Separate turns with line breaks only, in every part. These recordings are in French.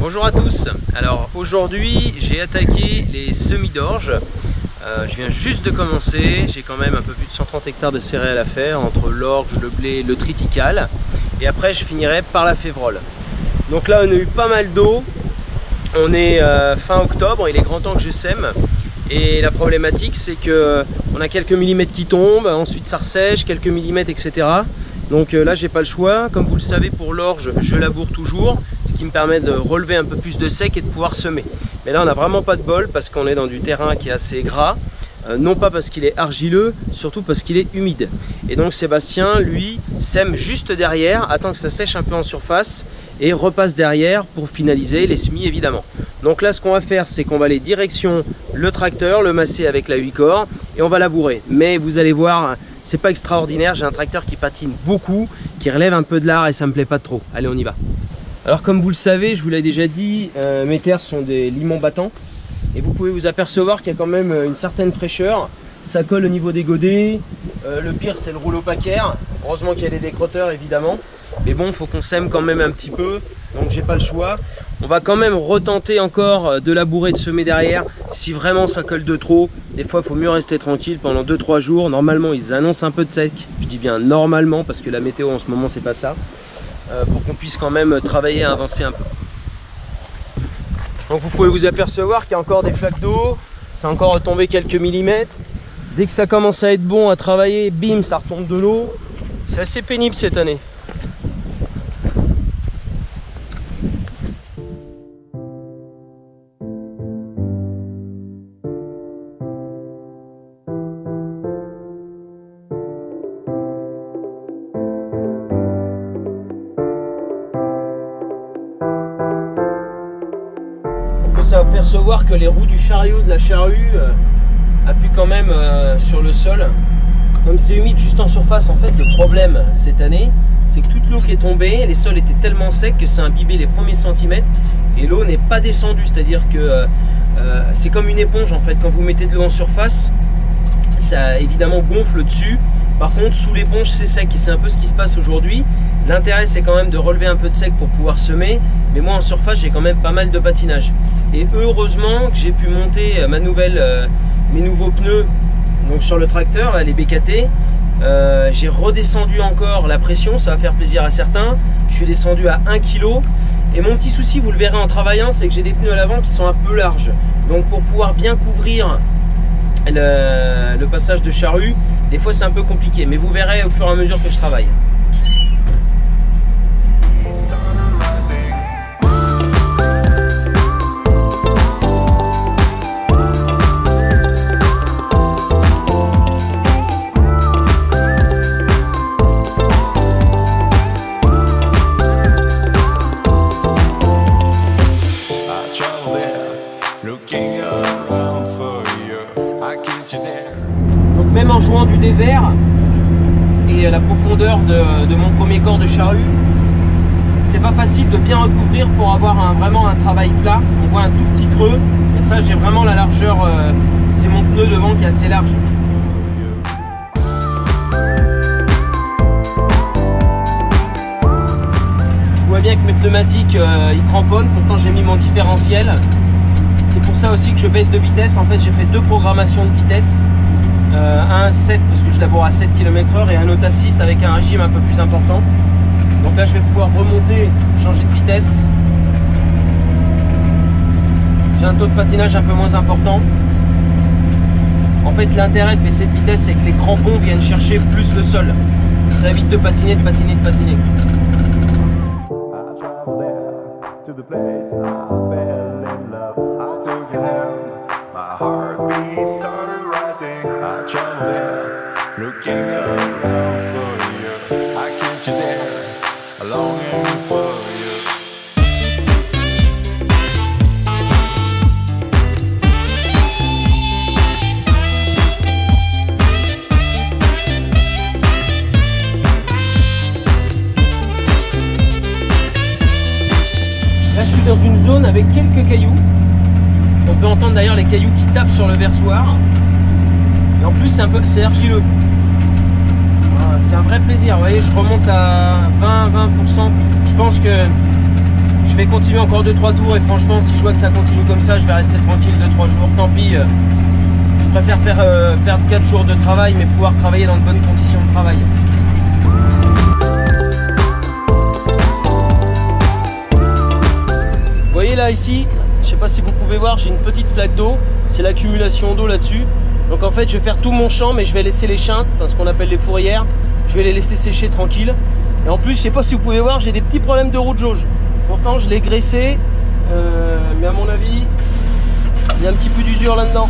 Bonjour à tous, alors aujourd'hui j'ai attaqué les semis d'orge euh, je viens juste de commencer, j'ai quand même un peu plus de 130 hectares de céréales à faire entre l'orge, le blé, le triticale. Et après je finirai par la févrole. Donc là on a eu pas mal d'eau, on est euh, fin octobre, il est grand temps que je sème. Et la problématique c'est que on a quelques millimètres qui tombent, ensuite ça ressèche, quelques millimètres etc. Donc euh, là j'ai pas le choix, comme vous le savez pour l'orge je laboure toujours, qui me permet de relever un peu plus de sec et de pouvoir semer. Mais là, on n'a vraiment pas de bol parce qu'on est dans du terrain qui est assez gras. Euh, non pas parce qu'il est argileux, surtout parce qu'il est humide. Et donc Sébastien, lui, sème juste derrière, attend que ça sèche un peu en surface et repasse derrière pour finaliser les semis évidemment. Donc là, ce qu'on va faire, c'est qu'on va aller direction le tracteur, le masser avec la 8 corps et on va labourer. Mais vous allez voir, c'est pas extraordinaire, j'ai un tracteur qui patine beaucoup, qui relève un peu de l'art et ça me plaît pas trop. Allez, on y va. Alors comme vous le savez, je vous l'ai déjà dit, euh, mes terres sont des limons battants. Et vous pouvez vous apercevoir qu'il y a quand même euh, une certaine fraîcheur. Ça colle au niveau des godets. Euh, le pire c'est le rouleau paquaire. Heureusement qu'il y a des décrotteurs évidemment. Mais bon, il faut qu'on sème quand même un petit peu. Donc j'ai pas le choix. On va quand même retenter encore de labourer, de semer derrière. Si vraiment ça colle de trop, des fois il faut mieux rester tranquille pendant 2-3 jours. Normalement ils annoncent un peu de sec. Je dis bien normalement parce que la météo en ce moment c'est pas ça. Euh, pour qu'on puisse quand même travailler et avancer un peu. Donc vous pouvez vous apercevoir qu'il y a encore des flaques d'eau, c'est encore retombé quelques millimètres. Dès que ça commence à être bon à travailler, bim, ça retombe de l'eau. C'est assez pénible cette année. Les roues du chariot de la charrue euh, appuient quand même euh, sur le sol. Comme c'est humide juste en surface, en fait, le problème cette année, c'est que toute l'eau qui est tombée, les sols étaient tellement secs que ça imbibé les premiers centimètres et l'eau n'est pas descendue. C'est-à-dire que euh, c'est comme une éponge en fait. Quand vous mettez de l'eau en surface, ça évidemment gonfle dessus. Par contre, sous l'éponge, c'est sec et c'est un peu ce qui se passe aujourd'hui. L'intérêt, c'est quand même de relever un peu de sec pour pouvoir semer. Mais moi, en surface, j'ai quand même pas mal de patinage. Et heureusement que j'ai pu monter euh, ma nouvelle, euh, mes nouveaux pneus donc sur le tracteur, les BKT. Euh, j'ai redescendu encore la pression, ça va faire plaisir à certains. Je suis descendu à 1 kg. Et mon petit souci, vous le verrez en travaillant, c'est que j'ai des pneus à l'avant qui sont un peu larges. Donc pour pouvoir bien couvrir le, le passage de charrue, des fois c'est un peu compliqué. Mais vous verrez au fur et à mesure que je travaille. C'est pas facile de bien recouvrir pour avoir un, vraiment un travail plat. On voit un tout petit creux, et ça j'ai vraiment la largeur, euh, c'est mon pneu devant qui est assez large. Je vois bien que mes pneumatiques euh, ils cramponnent, pourtant j'ai mis mon différentiel. C'est pour ça aussi que je baisse de vitesse. En fait j'ai fait deux programmations de vitesse euh, un 7 parce que je laboure à 7 km h et un autre à 6 avec un régime un peu plus important. Donc là je vais pouvoir remonter, changer de vitesse. J'ai un taux de patinage un peu moins important. En fait l'intérêt de baisser de vitesse c'est que les crampons viennent chercher plus le sol. Ça évite de patiner, de patiner, de patiner. Avec quelques cailloux. On peut entendre d'ailleurs les cailloux qui tapent sur le versoir. Et en plus c'est un peu c'est argileux. Un vrai plaisir. Vous voyez, je remonte à 20-20%. Je pense que Je vais continuer encore 2-3 tours et franchement si je vois que ça continue comme ça, je vais rester tranquille 2-3 jours. Tant pis, euh, je préfère faire euh, perdre 4 jours de travail mais pouvoir travailler dans de bonnes conditions de travail. Vous voyez là ici, je sais pas si vous pouvez voir, j'ai une petite flaque d'eau, c'est l'accumulation d'eau là-dessus. Donc en fait je vais faire tout mon champ mais je vais laisser les chintes, enfin ce qu'on appelle les fourrières, je vais les laisser sécher tranquille. Et en plus je sais pas si vous pouvez voir, j'ai des petits problèmes de roue de jauge. Pourtant je l'ai graissé, euh, mais à mon avis il y a un petit peu d'usure là-dedans.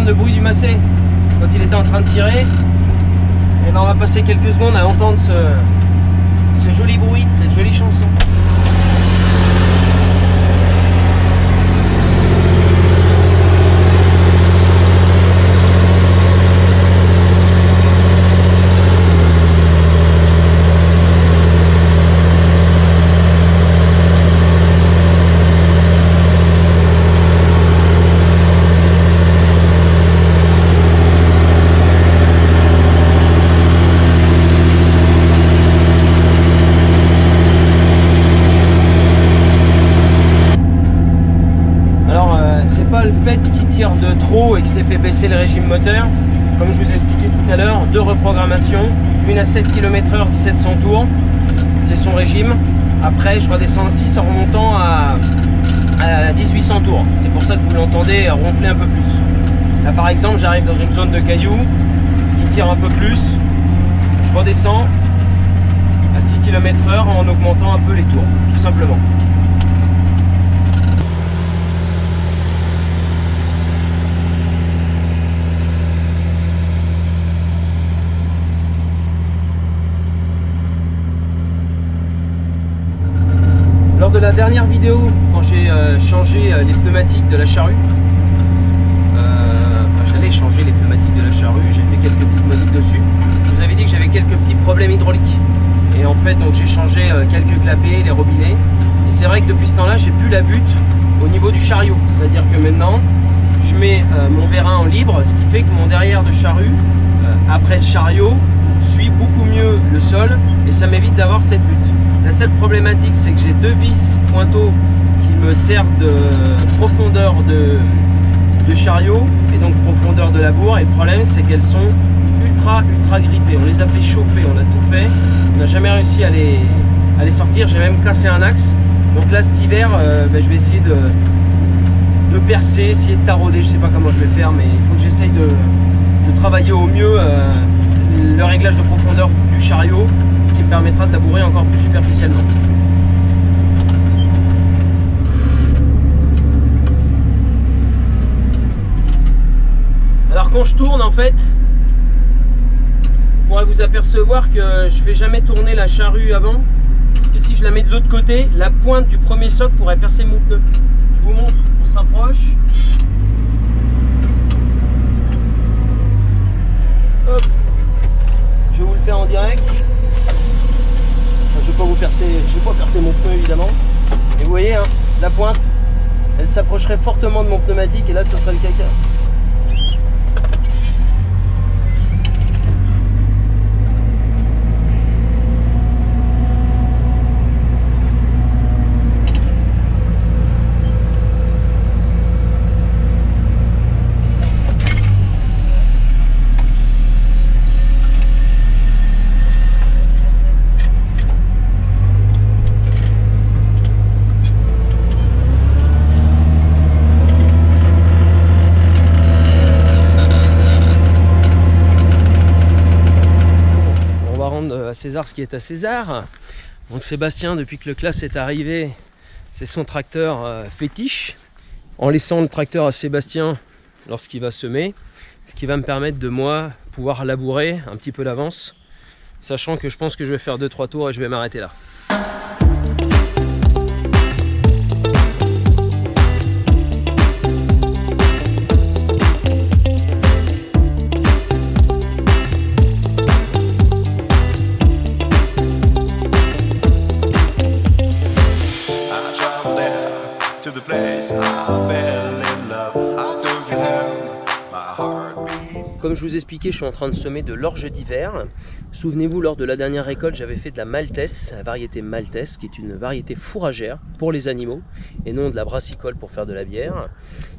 Entendre le bruit du massé quand il était en train de tirer. Et ben on va passer quelques secondes à entendre ce joli bruit, cette jolie chanson. De trop et qui s'est fait baisser le régime moteur. Comme je vous ai expliqué tout à l'heure, deux reprogrammations, une à 7 km h 1700 tours, c'est son régime. Après, je redescends à 6 en remontant à, à 1800 tours. C'est pour ça que vous l'entendez ronfler un peu plus. Là, par exemple, j'arrive dans une zone de cailloux qui tire un peu plus. Je redescends à 6 km h en augmentant un peu les tours, tout simplement. La dernière vidéo, quand j'ai euh, changé euh, les pneumatiques de la charrue, euh, j'allais changer les pneumatiques de la charrue, j'ai fait quelques petites modifs dessus. Je vous avais dit que j'avais quelques petits problèmes hydrauliques. Et en fait, donc j'ai changé quelques clapets, les robinets. Et c'est vrai que depuis ce temps-là, j'ai plus la butte au niveau du chariot. C'est-à-dire que maintenant, je mets mon vérin en libre, ce qui fait que mon derrière de charrue, après le chariot, suit beaucoup mieux le sol et ça m'évite d'avoir cette butte. La seule problématique, c'est que j'ai deux vis pointeaux qui me servent de profondeur de, chariot et donc profondeur de labour. Et le problème, c'est qu'elles sont ultra, ultra grippées. On les a fait chauffer, on a tout fait. On n'a jamais réussi à les, à les sortir. J'ai même cassé un axe. Donc là, cet hiver, euh, ben, je vais essayer de, de percer, essayer de tarauder. Je sais pas comment je vais faire, mais il faut que j'essaye de, travailler au mieux euh, le réglage de profondeur du chariot permettra de labourer encore plus superficiellement. Alors quand je tourne en fait, vous pourrez vous apercevoir que je fais jamais tourner la charrue avant. Parce que si je la mets de l'autre côté, la pointe du premier socle pourrait percer mon pneu. Je vous montre, on se rapproche. Hop. Je vais vous le faire en direct vous je vais pas percer mon pneu évidemment. Et vous voyez, hein, la pointe, elle s'approcherait fortement de mon pneumatique et là, ça serait le caca. Ce qui est à César. Donc Sébastien, depuis que le classe est arrivé, c'est son tracteur euh, fétiche. En laissant le tracteur à Sébastien lorsqu'il va semer, ce qui va me permettre de moi pouvoir labourer un petit peu d'avance, sachant que je pense que je vais faire 2-3 tours et je vais m'arrêter là. Je vous expliquais, je suis en train de semer de l'orge d'hiver. Souvenez-vous, lors de la dernière récolte, j'avais fait de la maltesse, la variété maltesse, qui est une variété fourragère pour les animaux, et non de la brassicole pour faire de la bière.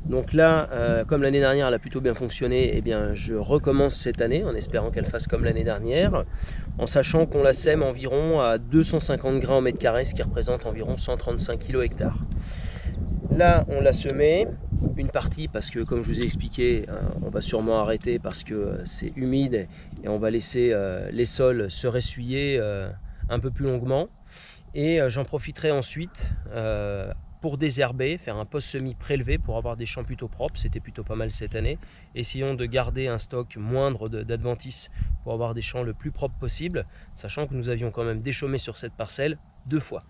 Donc là, euh, comme l'année dernière, elle a plutôt bien fonctionné, eh bien, je recommence cette année, en espérant qu'elle fasse comme l'année dernière, en sachant qu'on la sème environ à 250 grains au mètre carré, ce qui représente environ 135 kg hectare. Là, on l'a semé, une partie parce que comme je vous ai expliqué, euh, on va sûrement arrêter parce que euh, c'est humide et on va laisser euh, les sols se ressuyer un peu plus longuement. Et j'en profiterai ensuite pour désherber, faire un post-semi prélevé pour avoir des champs plutôt propres. C'était plutôt pas mal cette année. Essayons de garder un stock moindre d'adventices pour avoir des champs le plus propre possible, sachant que nous avions quand même déchaumé sur cette parcelle deux fois.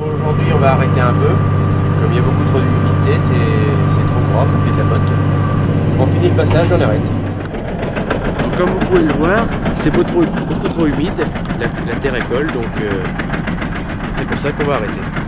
Aujourd'hui, on va arrêter un peu. Comme il y a beaucoup trop d'humidité, c'est trop gras, ça fait de la motte. On finit le passage, on arrête.
Donc, comme vous pouvez le voir, c'est beaucoup trop, beaucoup trop humide, la, terre est colle, donc euh, c'est pour ça qu'on va arrêter.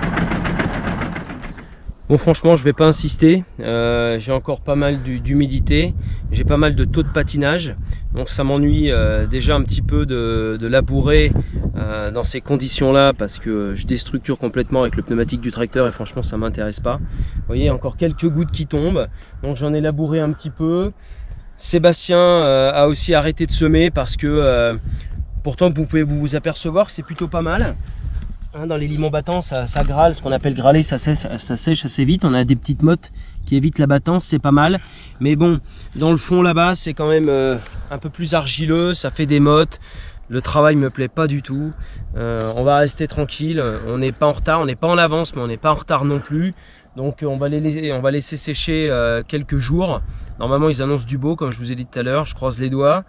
Bon franchement je vais pas insister, euh, j'ai encore pas mal d'humidité, j'ai pas mal de taux de patinage, donc ça m'ennuie euh, déjà un petit peu de, labourer euh, dans ces conditions là parce que je déstructure complètement avec le pneumatique du tracteur et franchement ça m'intéresse pas. Vous voyez encore quelques gouttes qui tombent, donc j'en ai labouré un petit peu. Sébastien a aussi arrêté de semer parce que pourtant vous pouvez vous apercevoir que c'est plutôt pas mal. Hein, dans les limons battants, ça, ça grâle, ce qu'on appelle grâler, ça sèche, assez vite. On a des petites mottes qui évitent la battance, c'est pas mal. Mais bon, dans le fond là-bas, c'est quand même euh, un peu plus argileux, ça fait des mottes. Le travail me plaît pas du tout. Euh, on va rester tranquille. On n'est pas en retard, on n'est pas en avance, mais on n'est pas en retard non plus. Donc on va, les, on va laisser sécher euh, quelques jours. Normalement, ils annoncent du beau, comme je vous ai dit tout à l'heure. Je croise les doigts.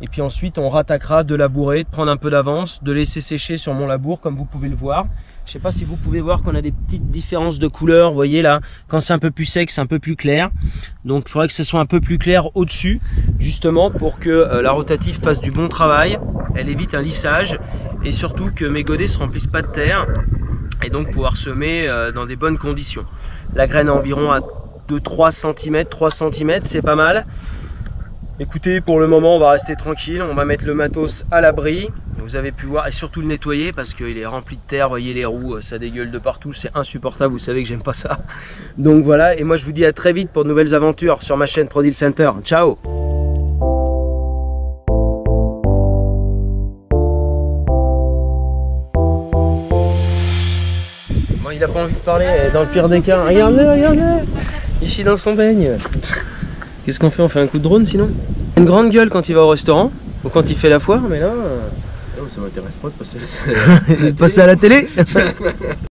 Et puis ensuite, on rattaquera de labourer, de prendre un peu d'avance, de laisser sécher sur mon labour, comme vous pouvez le voir. Je sais pas si vous pouvez voir qu'on a des petites différences de couleur. Vous voyez là, quand c'est un peu plus sec, c'est un peu plus clair. Donc il faudrait que ce soit un peu plus clair au-dessus, justement pour que euh, la rotative fasse du bon travail. Elle évite un lissage et surtout que mes godets se remplissent pas de terre et donc pouvoir semer euh, dans des bonnes conditions. La graine environ à de 3 cm, 3 cm, c'est pas mal. Écoutez, pour le moment, on va rester tranquille. On va mettre le matos à l'abri. Vous avez pu voir, et surtout le nettoyer parce qu'il est rempli de terre. Voyez les roues, ça dégueule de partout. C'est insupportable. Vous savez que j'aime pas ça. Donc voilà. Et moi, je vous dis à très vite pour de nouvelles aventures sur ma chaîne Prodil Center. Ciao Bon, il a pas envie de parler. Dans le pire des cas, regardez, regardez. Ici dans son baigne. Qu'est-ce qu'on fait On fait un coup de drone sinon Une grande gueule quand il va au restaurant ou quand il fait la foire, mais là...
Non, ça m'intéresse pas de passer,
passer à la télé